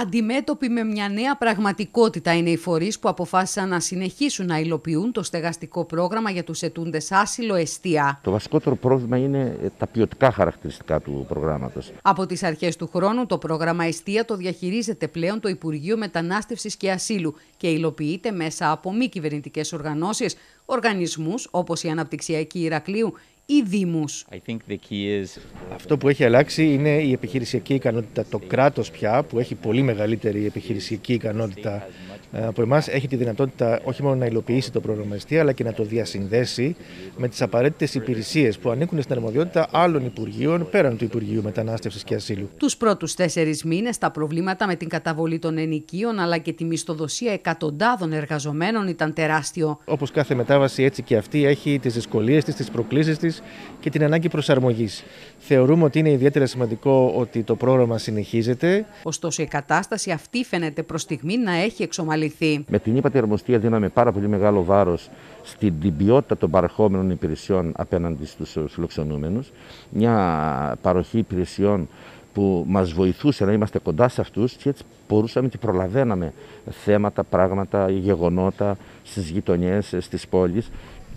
Αντιμέτωποι με μια νέα πραγματικότητα είναι οι φορείς που αποφάσισαν να συνεχίσουν να υλοποιούν το στεγαστικό πρόγραμμα για τους ετούντες άσυλο εστία. Το βασικότερο πρόβλημα είναι τα ποιοτικά χαρακτηριστικά του προγράμματος. Από τις αρχές του χρόνου, το πρόγραμμα εστία το διαχειρίζεται πλέον το Υπουργείο Μετανάστευσης και Ασύλου και υλοποιείται μέσα από μη κυβερνητικές οργανώσεις, οργανισμούς όπως η Αναπτυξιακή Ηρακλείου ή Δήμους. Αυτό που έχει αλλάξει είναι η επιχειρησιακή ικανότητα. Το κράτος πια που έχει πολύ μεγαλύτερη επιχειρησιακή ικανότητα ε, από εμάς έχει τη δυνατότητα όχι μόνο να υλοποιήσει το πρόγραμμα εστία, αλλά και να το διασυνδέσει με τις απαραίτητες υπηρεσίες που ανήκουν στην αρμοδιότητα άλλων Υπουργείων πέραν του Υπουργείου Μετανάστευσης και Ασύλου. Τους πρώτους τέσσερις μήνες, τα προβλήματα με την καταβολή των ενοικίων αλλά και τη μισθοδοσία εκατοντάδων εργαζομένων ήταν τεράστιο. Όπως κάθε μετάβαση, έτσι και αυτή έχει τις δυσκολίες της, τις προκλήσεις της και την ανάγκη προσαρμογής. Θεωρούμε ότι είναι ιδιαίτερα σημαντικό ότι το πρόγραμμα συνεχίζεται. Ωστόσο, η κατάσταση αυτή φαίνεται προς στιγμή να έχει εξομαλυθεί. Με την ύπατη αρμοστία δίναμε πάρα πολύ μεγάλο βάρος στην ποιότητα των παρεχόμενων υπηρεσιών απέναντι στους φιλοξενούμενους. Μια παροχή υπηρεσιών που μας βοηθούσε να είμαστε κοντά σε αυτούς και έτσι μπορούσαμε και προλαβαίναμε θέματα, πράγματα, γεγονότα στις γειτονιές, στις πόλεις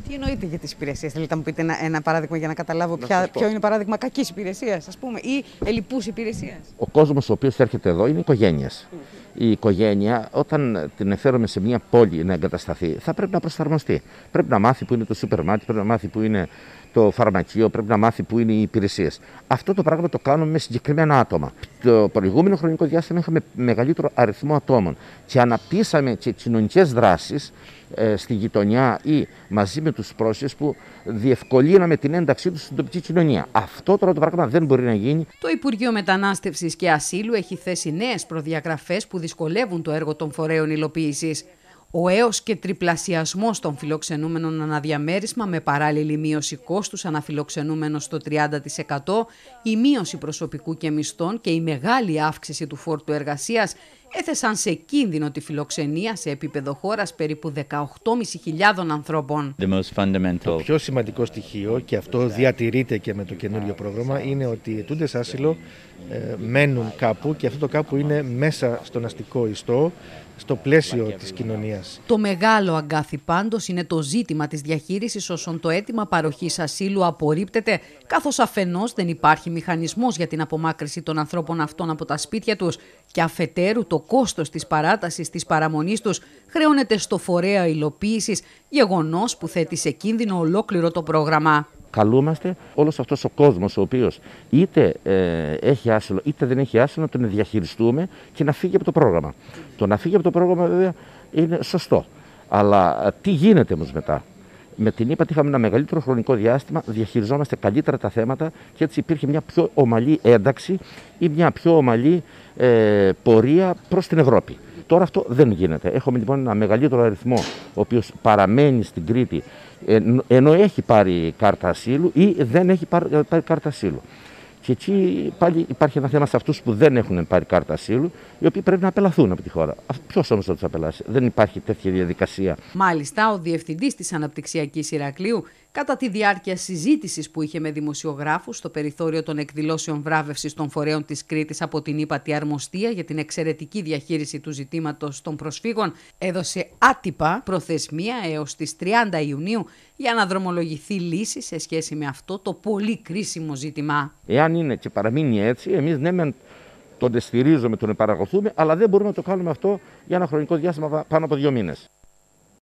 τι εννοείτε για τις υπηρεσίες, Θέλετε να μου πείτε ένα, ένα παράδειγμα για να καταλάβω ποια, ποιο είναι παράδειγμα κακής υπηρεσίας, ας πούμε, ή ελλειπούς υπηρεσίας; Ο κόσμος ο οποίος έρχεται εδώ είναι οικογένειε. Η οικογένεια, όταν την εφέρουμε σε μια πόλη να εγκατασταθεί, θα πρέπει να προσαρμοστεί. Πρέπει να μάθει που είναι το σούπερ μάρκετ, πρέπει να μάθει που είναι το φαρμακείο, πρέπει να μάθει που είναι οι υπηρεσίες. Αυτό το πράγμα το κάνουμε με συγκεκριμένα άτομα. Το προηγούμενο χρονικό διάστημα είχαμε μεγαλύτερο αριθμό ατόμων και αναπτύσσαμε και κοινωνικές δράσεις ε, στη γειτονιά ή μαζί με τους πρόσφυγες που διευκολύναμε την ένταξή τους στην τοπική κοινωνία. Αυτό τώρα το πράγμα δεν μπορεί να γίνει. Το Υπουργείο Μετανάστευσης και Ασύλου έχει θέσει νέες προδιαγραφές που δυσκολεύουν το έργο των φορέων υλοποίησης. Ο έως και τριπλασιασμός των φιλοξενούμενων αναδιαμέρισμα με παράλληλη μείωση κόστους αναφιλοξενούμενο στο 30%, η μείωση προσωπικού και μισθών και η μεγάλη αύξηση του φόρτου εργασίας έθεσαν σε κίνδυνο τη φιλοξενία σε επίπεδο χώρας περίπου 18.500 ανθρώπων. Το πιο σημαντικό στοιχείο, και αυτό διατηρείται και με το καινούριο πρόγραμμα, είναι ότι οι αιτούντε άσυλο ε, μένουν κάπου και αυτό το κάπου είναι μέσα στον αστικό ιστό, στο πλαίσιο της κοινωνίας. Το μεγάλο αγκάθι πάντως είναι το ζήτημα της διαχείρισης όσων το αίτημα παροχής ασύλου απορρίπτεται, καθώς αφενός δεν υπάρχει μηχανισμός για την απομάκρυση των ανθρώπων αυτών από τα σπίτια τους. Και αφετέρου το κόστος της παράτασης της παραμονής τους χρεώνεται στο φορέα υλοποίησης, γεγονός που θέτει σε κίνδυνο ολόκληρο το πρόγραμμα καλούμαστε όλος αυτός ο κόσμος ο οποίος είτε ε, έχει άσυλο είτε δεν έχει άσυλο να τον διαχειριστούμε και να φύγει από το πρόγραμμα. Το να φύγει από το πρόγραμμα βέβαια είναι σωστό. Αλλά ε, τι γίνεται όμως μετά; Με την ύπατη είχαμε ένα μεγαλύτερο χρονικό διάστημα, διαχειριζόμαστε καλύτερα τα θέματα και έτσι υπήρχε μια πιο ομαλή ένταξη ή μια πιο ομαλή ε, πορεία προς την Ευρώπη. Τώρα αυτό δεν γίνεται. Έχουμε λοιπόν ένα μεγαλύτερο αριθμό ο οποίος παραμένει στην Κρήτη ενώ έχει πάρει κάρτα ασύλου ή δεν έχει πάρει, κάρτα ασύλου. Και εκεί πάλι υπάρχει ένα θέμα σε αυτούς που δεν έχουν πάρει κάρτα ασύλου, οι οποίοι πρέπει να απελαθούν από τη χώρα. Ποιος όμως θα τους απελάσει, Δεν υπάρχει τέτοια διαδικασία. Μάλιστα, ο διευθυντής της Αναπτυξιακής Ηρακλείου κατά τη διάρκεια συζήτησης που είχε με δημοσιογράφους στο περιθώριο των εκδηλώσεων βράβευσης των φορέων της Κρήτης από την ύπατη αρμοστία για την εξαιρετική διαχείριση του ζητήματος των προσφύγων, έδωσε άτυπα προθεσμία έως τις 30 Ιουνίου για να δρομολογηθεί λύση σε σχέση με αυτό το πολύ κρίσιμο ζήτημα. Εάν είναι και παραμείνει έτσι, εμείς ναι τον στηρίζουμε, τον επαραγωθούμε, αλλά δεν μπορούμε να το κάνουμε αυτό για ένα χρονικό διάστημα πάνω από δύο μήνες.